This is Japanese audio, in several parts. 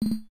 you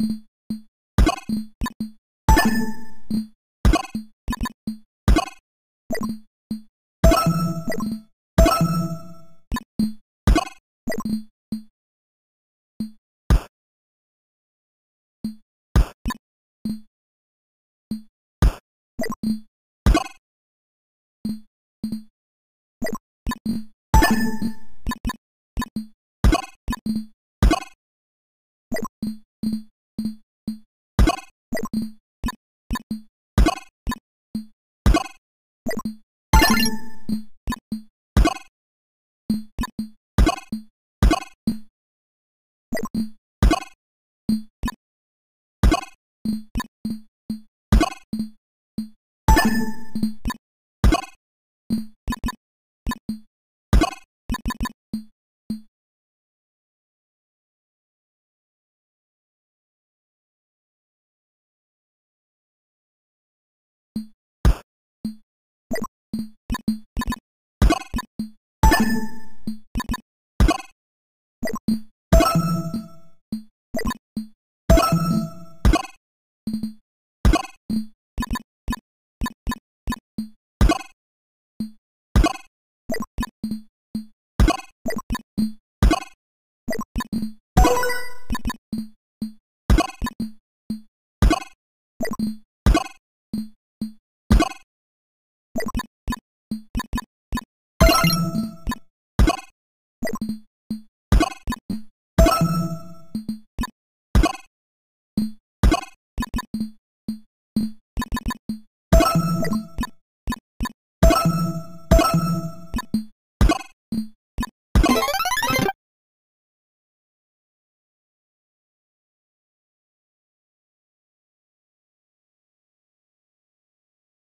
Mm-hmm. Thank you.